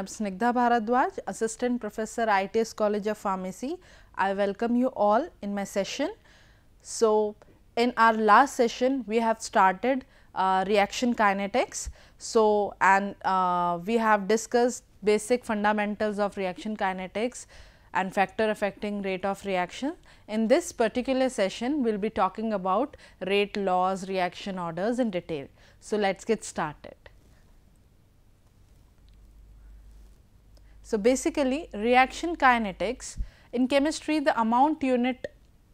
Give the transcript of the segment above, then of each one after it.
I am Snigdha Bharadwaj, Assistant Professor ITS College of Pharmacy. I welcome you all in my session. So, in our last session we have started uh, reaction kinetics. So, and uh, we have discussed basic fundamentals of reaction kinetics and factor affecting rate of reaction. In this particular session, we will be talking about rate laws, reaction orders in detail. So, let us get started. So, basically reaction kinetics in chemistry the amount unit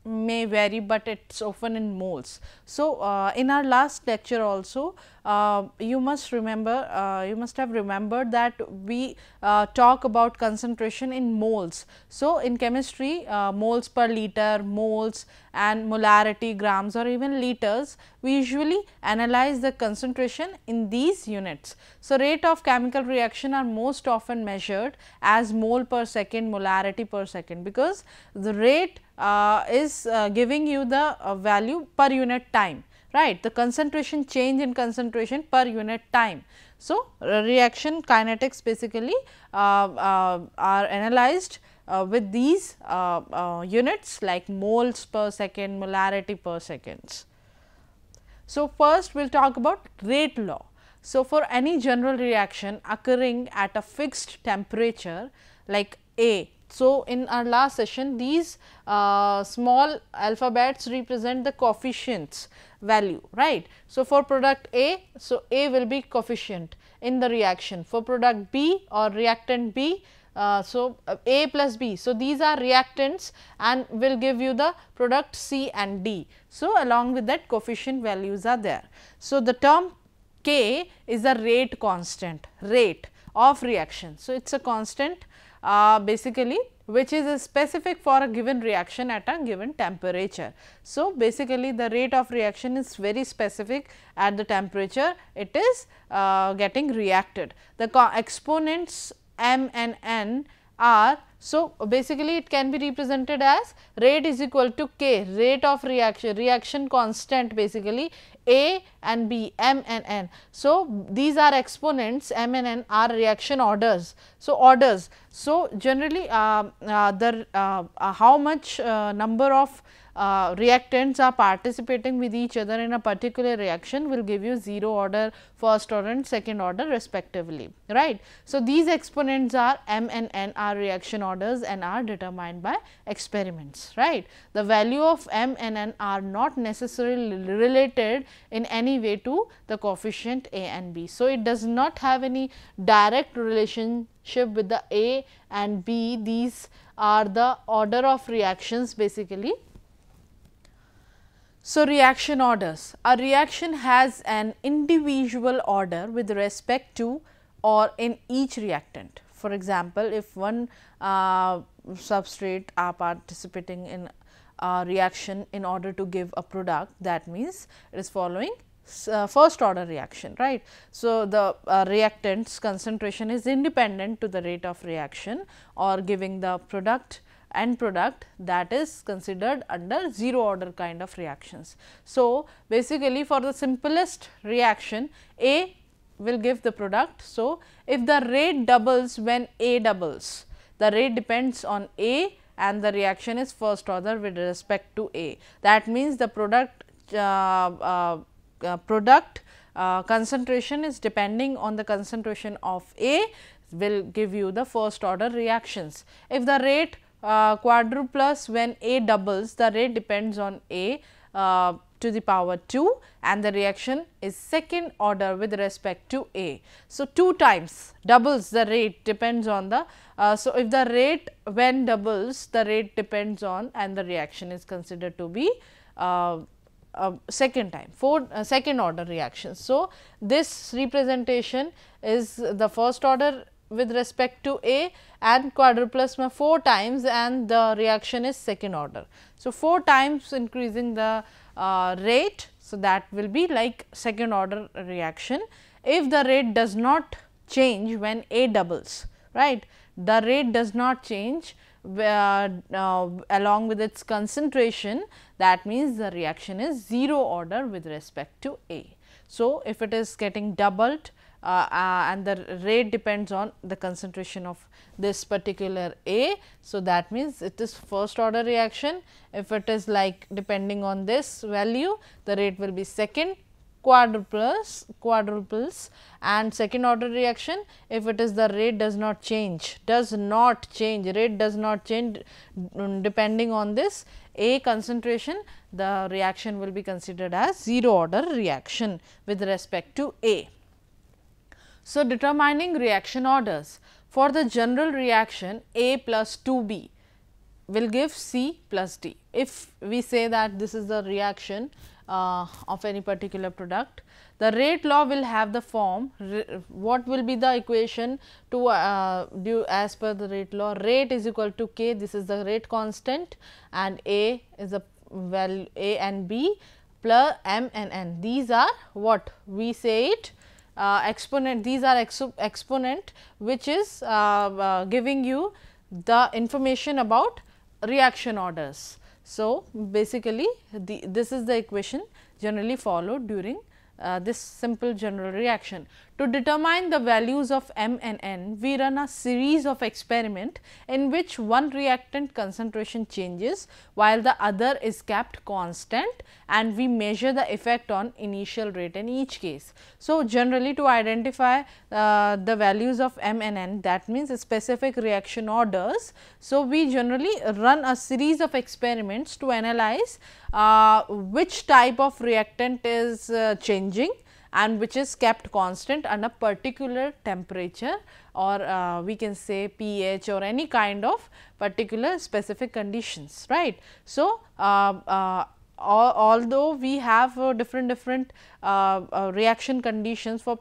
may vary, but it is often in moles. So, uh, in our last lecture also uh, you must remember uh, you must have remembered that we uh, talk about concentration in moles. So, in chemistry uh, moles per liter, moles and molarity grams or even liters we usually analyze the concentration in these units. So, rate of chemical reaction are most often measured as mole per second molarity per second because the rate uh, is uh, giving you the uh, value per unit time right the concentration change in concentration per unit time. So, reaction kinetics basically uh, uh, are analyzed uh, with these units like moles per second, molarity per seconds. So, first we will talk about rate law. So, for any general reaction occurring at a fixed temperature like A so, in our last session these uh, small alphabets represent the coefficients value right. So, for product A, so A will be coefficient in the reaction for product B or reactant B. Uh, so, uh, A plus B. So, these are reactants and will give you the product C and D. So, along with that coefficient values are there. So, the term K is a rate constant rate of reaction. So, it is a constant uh, basically which is specific for a given reaction at a given temperature. So, basically the rate of reaction is very specific at the temperature it is uh, getting reacted. The exponents m and n are so, basically it can be represented as rate is equal to k rate of reaction reaction constant basically a and b m and n. So, these are exponents m and n are reaction orders. So, orders. So, generally uh, uh, the uh, uh how much uh, number of uh, reactants are participating with each other in a particular reaction will give you 0 order, first order and second order respectively, right. So, these exponents are m and n are reaction orders and are determined by experiments, right. The value of m and n are not necessarily related in any way to the coefficient a and b. So, it does not have any direct relationship with the a and b, these are the order of reactions basically so, reaction orders. A reaction has an individual order with respect to or in each reactant. For example, if one uh, substrate are participating in a reaction in order to give a product that means it is following uh, first order reaction right. So, the uh, reactants concentration is independent to the rate of reaction or giving the product end product that is considered under 0 order kind of reactions. So, basically for the simplest reaction A will give the product. So, if the rate doubles when A doubles, the rate depends on A and the reaction is first order with respect to A. That means, the product uh, uh, uh, product uh, concentration is depending on the concentration of A will give you the first order reactions. If the rate uh, quadruplus when A doubles the rate depends on A uh, to the power 2 and the reaction is second order with respect to A. So, 2 times doubles the rate depends on the, uh, so if the rate when doubles the rate depends on and the reaction is considered to be uh, uh, second time, four uh, second order reaction. So, this representation is the first order with respect to A and quadruplus 4 times and the reaction is second order. So, 4 times increasing the uh, rate. So, that will be like second order reaction. If the rate does not change when A doubles, right, the rate does not change uh, uh, along with its concentration that means the reaction is 0 order with respect to A. So, if it is getting doubled Uh, uh, and the rate depends on the concentration of this particular A. So, that means it is first order reaction. If it is like depending on this value, the rate will be second quadruples quadruples and second order reaction if it is the rate does not change does not change rate does not change mm, depending on this a concentration the reaction will be considered as zero order reaction with respect to A. So, determining reaction orders for the general reaction A plus 2 B will give C plus D. If we say that this is the reaction uh, of any particular product. The rate law will have the form what will be the equation to uh, do as per the rate law rate is equal to k this is the rate constant and a is the value a and b plus m and n these are what we say it uh, exponent these are exponent which is uh, uh, giving you the information about reaction orders. So, basically the, this is the equation generally followed during uh, this simple general reaction. To determine the values of M and N, we run a series of experiment in which one reactant concentration changes while the other is kept constant and we measure the effect on initial rate in each case. So, generally to identify uh, the values of M and N that means specific reaction orders. So, we generally run a series of experiments to analyze uh, which type of reactant is uh, changing and which is kept constant under particular temperature or uh, we can say pH or any kind of particular specific conditions right. So, uh, uh, although we have uh, different different uh, uh, reaction conditions for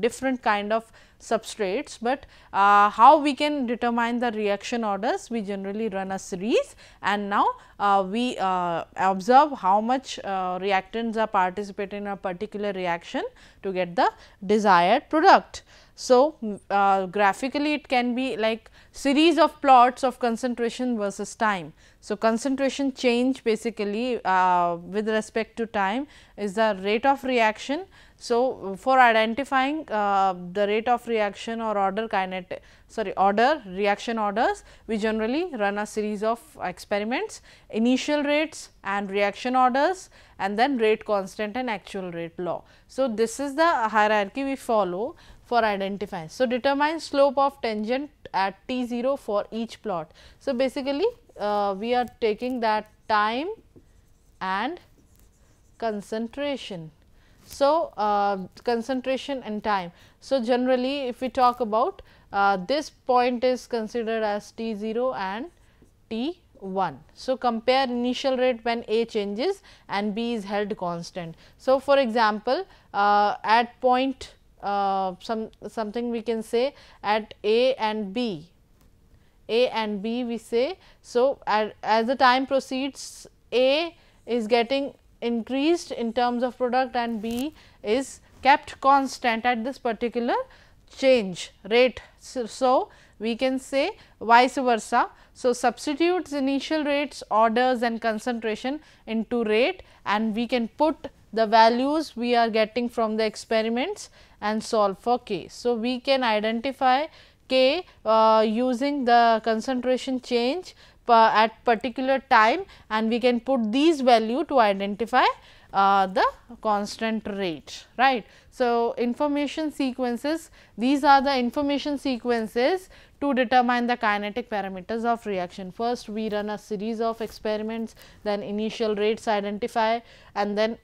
different kind of substrates, but uh, how we can determine the reaction orders we generally run a series and now uh, we uh, observe how much reactants are participating in a particular reaction to get the desired product. So, uh, graphically it can be like series of plots of concentration versus time. So, concentration change basically uh, with respect to time is the rate of reaction. So, for identifying uh, the rate of reaction or order kinetic sorry order reaction orders we generally run a series of experiments initial rates and reaction orders and then rate constant and actual rate law. So, this is the hierarchy we follow for identifying. So, determine slope of tangent at t 0 for each plot. So, basically uh, we are taking that time and concentration. So, uh, concentration and time. So, generally if we talk about uh, this point is considered as t 0 and t 1. So, compare initial rate when A changes and B is held constant. So, for example, uh, at point uh, some something we can say at A and B, A and B we say. So, at, as the time proceeds A is getting increased in terms of product and B is kept constant at this particular change rate. So, so we can say vice versa. So, substitutes initial rates, orders and concentration into rate and we can put the values we are getting from the experiments and solve for k. So, we can identify k uh, using the concentration change at particular time and we can put these value to identify uh, the constant rate right. So, information sequences these are the information sequences to determine the kinetic parameters of reaction. First we run a series of experiments then initial rates identify and then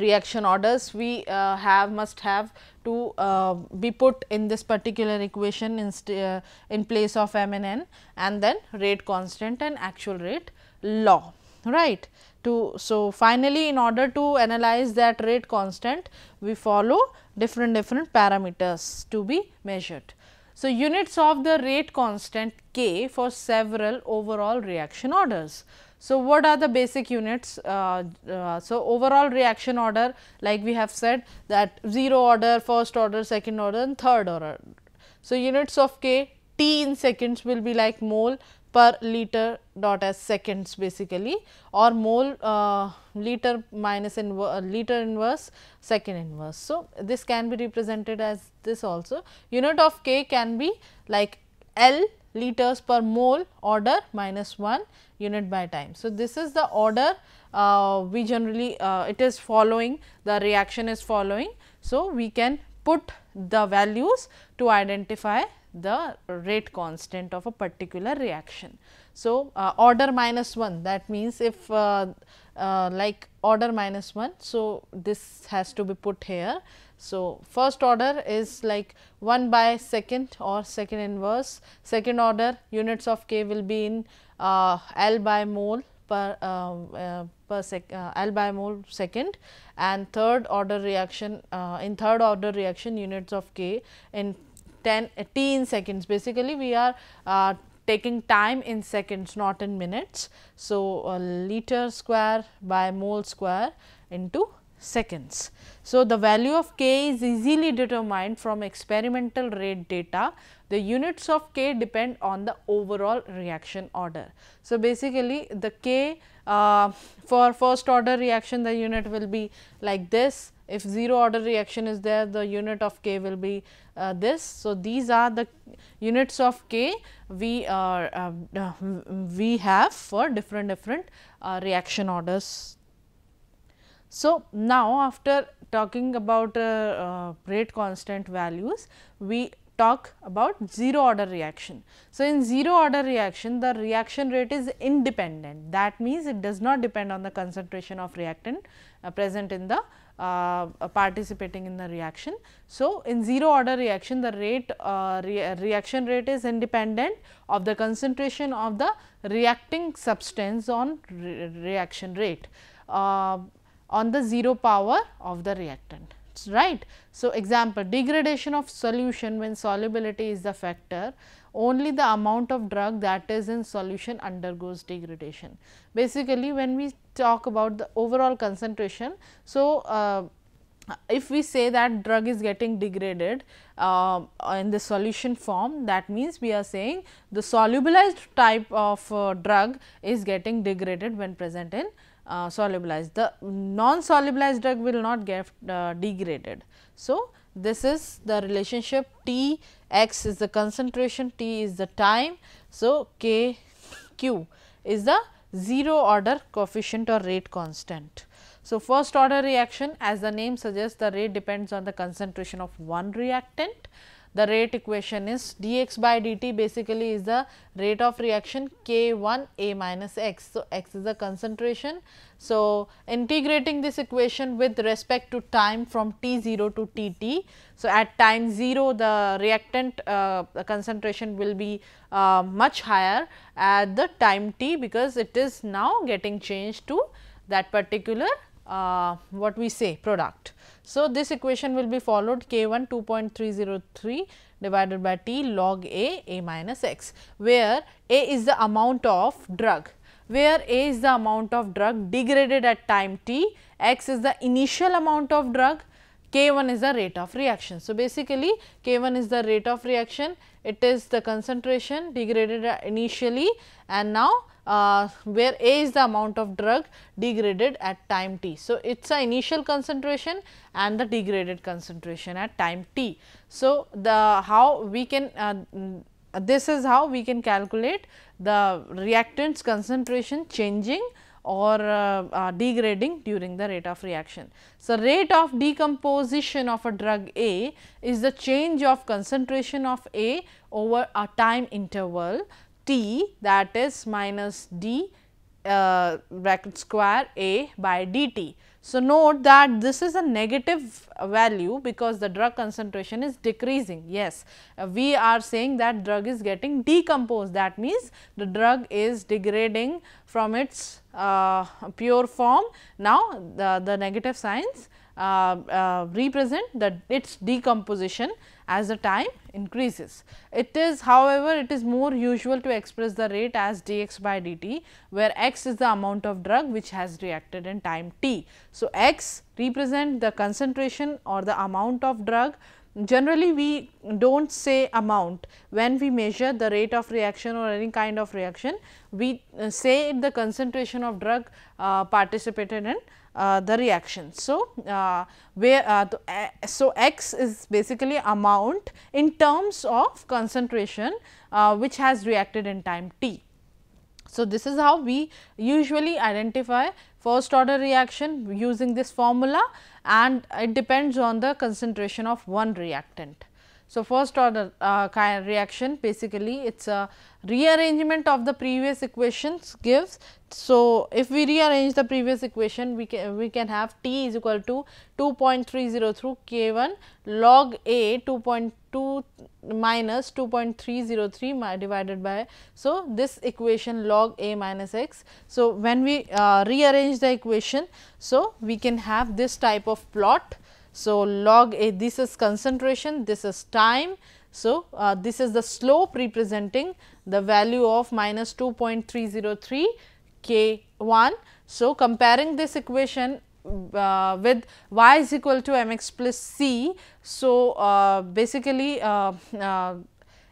reaction orders we uh, have must have to uh, be put in this particular equation in, uh, in place of m and n and then rate constant and actual rate law right? To so finally in order to analyze that rate constant we follow different different parameters to be measured. So units of the rate constant k for several overall reaction orders so, what are the basic units? Uh, uh, so, overall reaction order like we have said that 0 order, first order, second order and third order. So, units of K T in seconds will be like mole per liter dot as seconds basically or mole uh, liter minus uh, liter inverse second inverse. So, this can be represented as this also unit of K can be like L liters per mole order minus 1 unit by time. So, this is the order uh, we generally uh, it is following the reaction is following. So, we can put the values to identify the rate constant of a particular reaction. So, uh, order minus 1 that means if uh, uh, like order minus 1. So, this has to be put here. So, first order is like 1 by second or second inverse, second order units of k will be in uh, L by mole per uh, uh, per sec uh, L by mole second. And third order reaction uh, in third order reaction units of k in 10 t in seconds. Basically we are uh, taking time in seconds not in minutes. So, liter square by mole square into seconds. So, the value of k is easily determined from experimental rate data. The units of k depend on the overall reaction order. So, basically the k uh, for first order reaction the unit will be like this. If 0 order reaction is there the unit of k will be uh, this. So, these are the units of k we uh, uh, we have for different different uh, reaction orders so, now after talking about uh, uh, rate constant values, we talk about 0 order reaction. So, in 0 order reaction the reaction rate is independent that means it does not depend on the concentration of reactant uh, present in the uh, participating in the reaction. So, in 0 order reaction the rate uh, re reaction rate is independent of the concentration of the reacting substance on re reaction rate. On the 0 power of the reactant right. So, example degradation of solution when solubility is the factor only the amount of drug that is in solution undergoes degradation. Basically, when we talk about the overall concentration, so uh, if we say that drug is getting degraded uh, in the solution form that means we are saying the solubilized type of uh, drug is getting degraded when present in uh, solubilized. The non-solubilized drug will not get uh, degraded. So, this is the relationship T x is the concentration, T is the time. So, K q is the 0 order coefficient or rate constant. So, first order reaction as the name suggests the rate depends on the concentration of one reactant the rate equation is dx by dt basically is the rate of reaction k 1 a minus x. So, x is the concentration. So, integrating this equation with respect to time from t 0 to t t. So, at time 0 the reactant uh, concentration will be uh, much higher at the time t because it is now getting changed to that particular uh, what we say product. So, this equation will be followed k 1 2.303 divided by t log a a minus x, where a is the amount of drug, where a is the amount of drug degraded at time t, x is the initial amount of drug, k 1 is the rate of reaction. So, basically k 1 is the rate of reaction, it is the concentration degraded initially and now uh, where A is the amount of drug degraded at time t. So, it is a initial concentration and the degraded concentration at time t. So, the how we can uh, this is how we can calculate the reactants concentration changing or uh, uh, degrading during the rate of reaction. So, rate of decomposition of a drug A is the change of concentration of A over a time interval t that is minus d uh, bracket square a by dt. So, note that this is a negative value because the drug concentration is decreasing. Yes, uh, we are saying that drug is getting decomposed that means the drug is degrading from its uh, pure form. Now, the, the negative signs uh, uh, represent that its decomposition as the time increases. It is however, it is more usual to express the rate as dx by dt, where x is the amount of drug which has reacted in time t. So, x represent the concentration or the amount of drug generally we do not say amount when we measure the rate of reaction or any kind of reaction we uh, say the concentration of drug uh, participated in the reaction. So, uh, where uh, the, so x is basically amount in terms of concentration uh, which has reacted in time t. So, this is how we usually identify first order reaction using this formula and it depends on the concentration of one reactant. So, first order uh, kind of reaction basically it is a rearrangement of the previous equations gives. So, if we rearrange the previous equation we can we can have T is equal to 2.303 K 1 log A 2.2 minus 2.303 divided by. So, this equation log A minus x. So, when we uh, rearrange the equation, so we can have this type of plot so, log A this is concentration, this is time. So, uh, this is the slope representing the value of minus 2.303 k 1. So, comparing this equation uh, with y is equal to m x plus c. So, uh, basically uh, uh,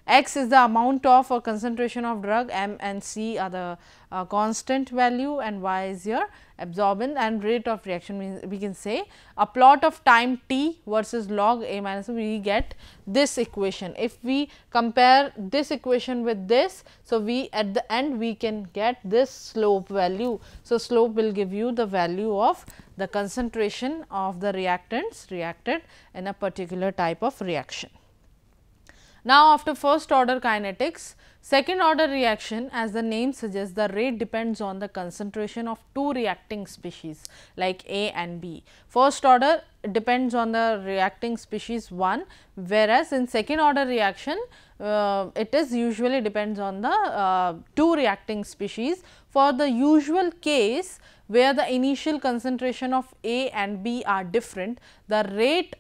x is the amount of or concentration of drug, m and c are the uh, constant value and y is your absorbance and rate of reaction means we can say a plot of time t versus log a minus we get this equation. If we compare this equation with this, so we at the end we can get this slope value. So, slope will give you the value of the concentration of the reactants reacted in a particular type of reaction. Now, after first order kinetics, second order reaction as the name suggests the rate depends on the concentration of two reacting species like A and B. First order depends on the reacting species 1 whereas, in second order reaction uh, it is usually depends on the uh, two reacting species. For the usual case where the initial concentration of A and B are different, the rate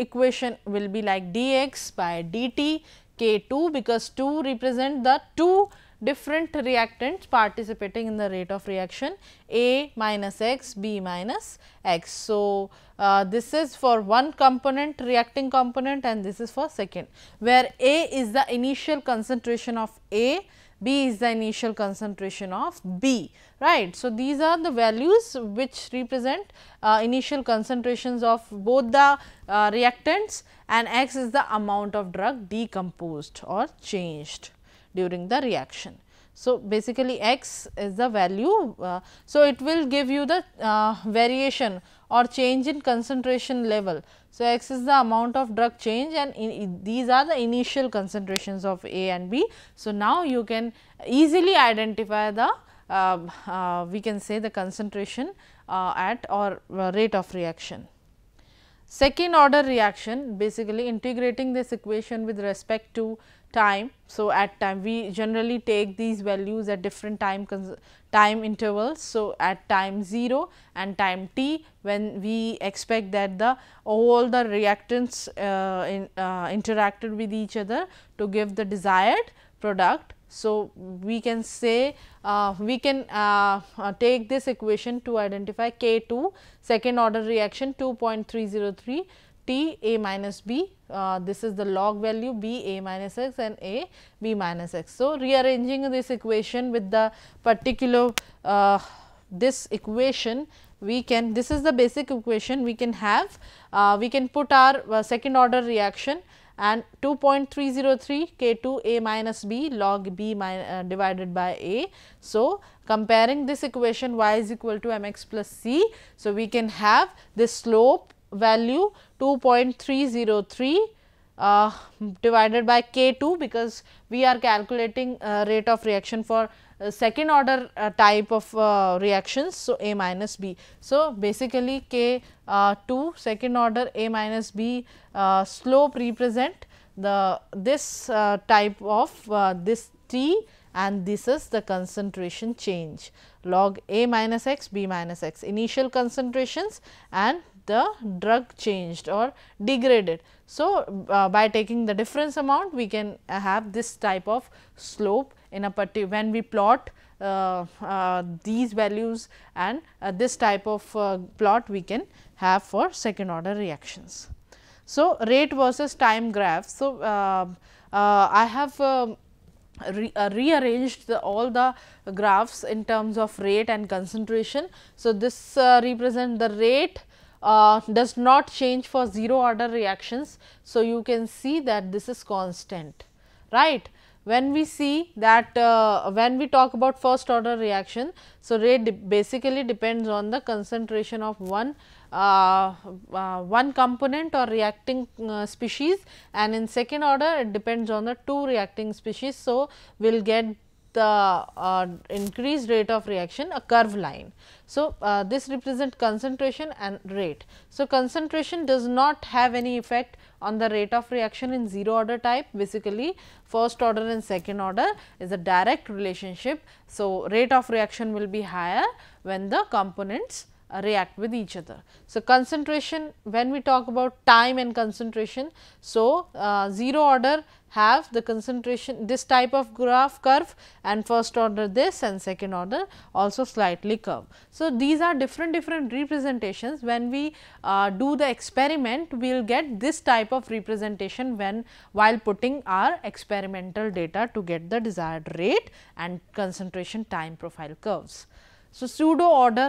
equation will be like dx by dt k 2 because 2 represent the two different reactants participating in the rate of reaction A minus x, B minus x. So, uh, this is for one component reacting component and this is for second, where A is the initial concentration of A B is the initial concentration of B, right. So, these are the values which represent uh, initial concentrations of both the uh, reactants and X is the amount of drug decomposed or changed during the reaction. So, basically x is the value. Uh, so, it will give you the uh, variation or change in concentration level. So, x is the amount of drug change and in, these are the initial concentrations of A and B. So, now you can easily identify the uh, uh we can say the concentration uh, at or uh, rate of reaction. Second order reaction basically integrating this equation with respect to time. So, at time we generally take these values at different time time intervals. So, at time 0 and time t when we expect that the all the reactants uh, in, uh, interacted with each other to give the desired product. So, we can say uh, we can uh, uh, take this equation to identify K 2 second order reaction 2.303 T A minus B uh, this is the log value B A minus x and A B minus x. So, rearranging this equation with the particular uh, this equation we can this is the basic equation we can have uh, we can put our uh, second order reaction and 2.303 K 2 A minus B log B uh, divided by A. So, comparing this equation y is equal to m x plus c. So, we can have this slope value 2.303 uh, divided by k 2 because we are calculating uh, rate of reaction for uh, second order uh, type of uh, reactions. So, A minus B. So, basically k uh, 2 second order A minus B slope represent the this type of this T and this is the concentration change log A minus x B minus x initial concentrations and the drug changed or degraded. So, uh, by taking the difference amount we can have this type of slope in a particular when we plot uh, uh these values and uh, this type of uh, plot we can have for second order reactions. So, rate versus time graph. So, uh, I have uh, re, uh, rearranged the, all the graphs in terms of rate and concentration. So, this uh, represent the rate uh, does not change for 0 order reactions. So, you can see that this is constant right. When we see that uh, when we talk about first order reaction, so rate basically depends on the concentration of one uh, uh, one component or reacting uh, species and in second order it depends on the two reacting species. So, we will get the uh, increased rate of reaction a curve line. So, uh, this represent concentration and rate. So, concentration does not have any effect on the rate of reaction in 0 order type basically first order and second order is a direct relationship. So, rate of reaction will be higher when the components uh, react with each other. So, concentration when we talk about time and concentration. So, uh, 0 order have the concentration this type of graph curve and first order this and second order also slightly curve. So, these are different different representations when we uh, do the experiment we will get this type of representation when while putting our experimental data to get the desired rate and concentration time profile curves. So, pseudo order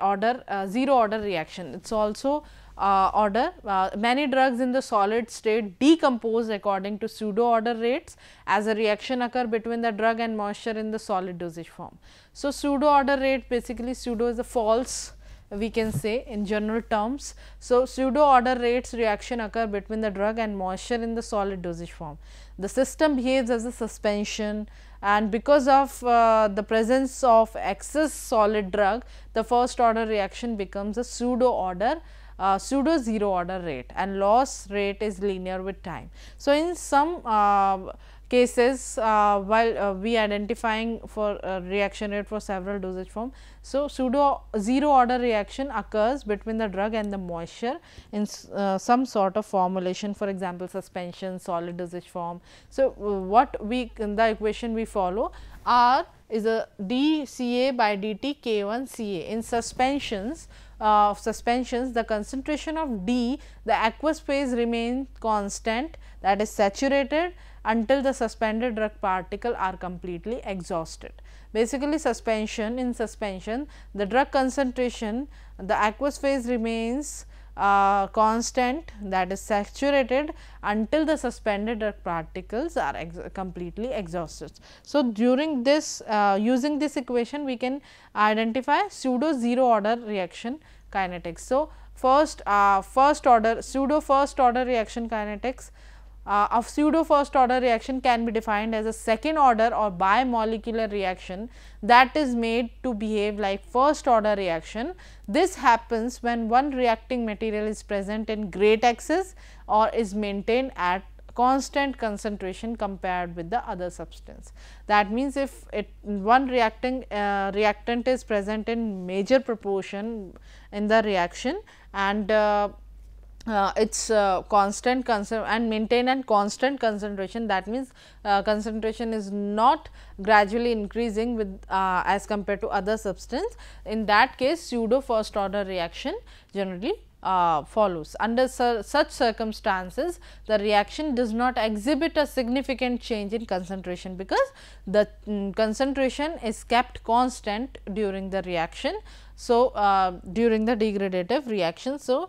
order uh, 0 order reaction it is also uh, order. Uh, many drugs in the solid state decompose according to pseudo order rates as a reaction occur between the drug and moisture in the solid dosage form. So, pseudo order rate basically pseudo is a false we can say in general terms. So, pseudo order rates reaction occur between the drug and moisture in the solid dosage form. The system behaves as a suspension and because of uh, the presence of excess solid drug, the first order reaction becomes a pseudo order uh, pseudo 0 order rate and loss rate is linear with time. So, in some uh, cases uh, while uh, we identifying for uh, reaction rate for several dosage form. So, pseudo 0 order reaction occurs between the drug and the moisture in uh, some sort of formulation for example, suspension, solid dosage form. So, what we in the equation we follow R is a dCA by dt K1 CA in suspensions uh, of suspensions the concentration of D the aqueous phase remains constant that is saturated until the suspended drug particle are completely exhausted. Basically suspension in suspension the drug concentration the aqueous phase remains uh, constant that is saturated until the suspended particles are ex completely exhausted. So, during this uh, using this equation we can identify pseudo 0 order reaction kinetics. So, first uh, first order pseudo first order reaction kinetics uh, of pseudo first order reaction can be defined as a second order or bimolecular reaction that is made to behave like first order reaction. This happens when one reacting material is present in great excess or is maintained at constant concentration compared with the other substance. That means, if it one reacting uh, reactant is present in major proportion in the reaction and uh, uh, its uh, constant and maintain and constant concentration. That means uh, concentration is not gradually increasing with uh, as compared to other substance. In that case pseudo first order reaction generally uh, follows. Under such circumstances, the reaction does not exhibit a significant change in concentration because the um, concentration is kept constant during the reaction so, uh, during the degradative reaction. So,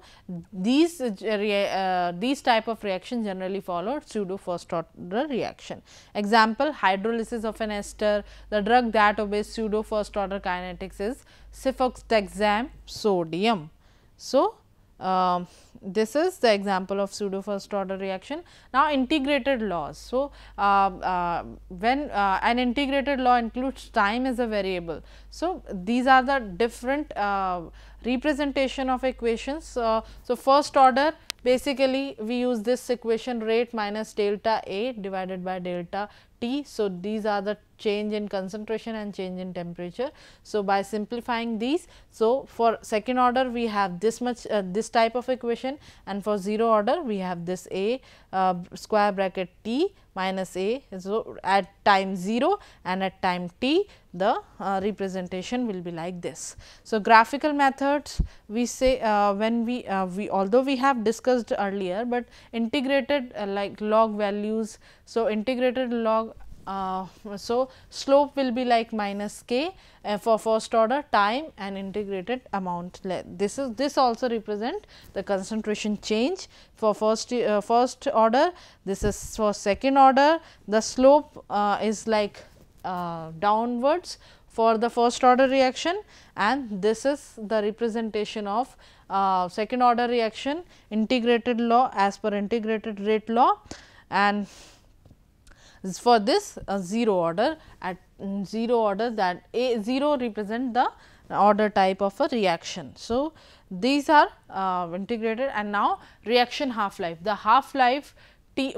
these uh, uh, these type of reaction generally follow pseudo first order reaction. Example hydrolysis of an ester, the drug that obeys pseudo first order kinetics is cefoxitam sodium. So, um, this is the example of pseudo first order reaction. Now, integrated laws. So, uh, uh, when uh, an integrated law includes time as a variable. So, these are the different uh, representation of equations. So, first order basically we use this equation rate minus delta A divided by delta T. So, these are the change in concentration and change in temperature. So, by simplifying these, so for second order we have this much uh, this type of equation and for 0 order we have this A uh, square bracket T minus A. So, at time 0 and at time T the uh, representation will be like this. So, graphical methods we say uh, when we uh, we although we have discussed earlier, but integrated uh, like log values. So, integrated log uh, so, slope will be like minus k uh, for first order time and integrated amount This is this also represent the concentration change for first uh, first order. This is for second order. The slope uh, is like uh, downwards for the first order reaction and this is the representation of uh, second order reaction integrated law as per integrated rate law and for this uh, 0 order at 0 order that A 0 represent the order type of a reaction. So, these are uh, integrated and now reaction half life. The half life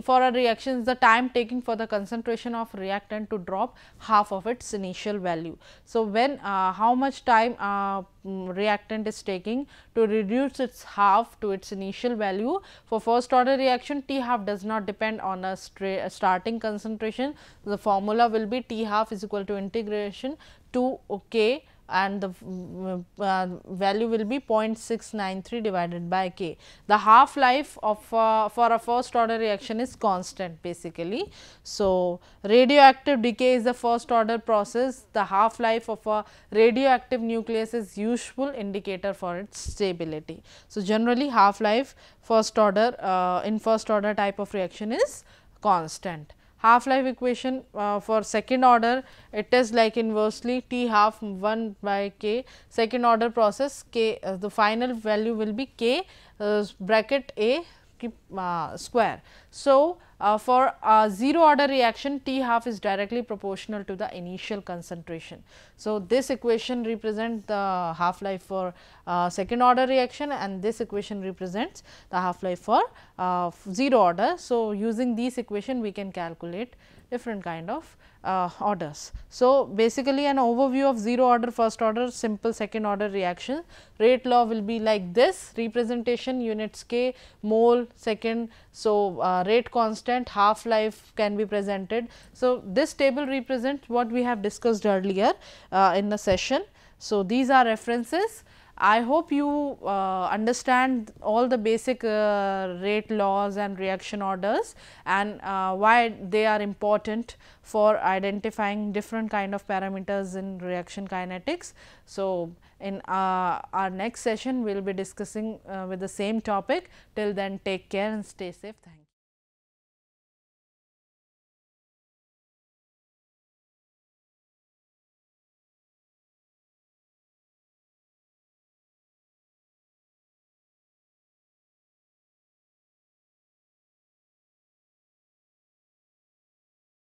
For a reaction is the time taking for the concentration of reactant to drop half of its initial value. So, when uh, how much time uh, mm, reactant is taking to reduce its half to its initial value for first order reaction T half does not depend on a, a starting concentration. The formula will be T half is equal to integration to k and the uh, value will be 0.693 divided by k. The half life of uh, for a first order reaction is constant basically. So, radioactive decay is the first order process. The half life of a radioactive nucleus is useful indicator for its stability. So, generally half life first order uh, in first order type of reaction is constant half life equation uh, for second order it is like inversely t half 1 by k second order process k uh, the final value will be k uh, bracket a uh, square. So, uh, for a 0 order reaction T half is directly proportional to the initial concentration. So, this equation represents the half life for uh, second order reaction and this equation represents the half life for uh, 0 order. So, using these equation we can calculate different kind of uh, orders. So, basically an overview of 0 order, first order, simple second order reaction. Rate law will be like this representation units k, mole, second. So, uh, rate constant, half life can be presented. So, this table represents what we have discussed earlier uh, in the session. So, these are references. I hope you uh, understand all the basic uh, rate laws and reaction orders and uh, why they are important for identifying different kind of parameters in reaction kinetics. So, in uh, our next session we will be discussing uh, with the same topic till then take care and stay safe. Thank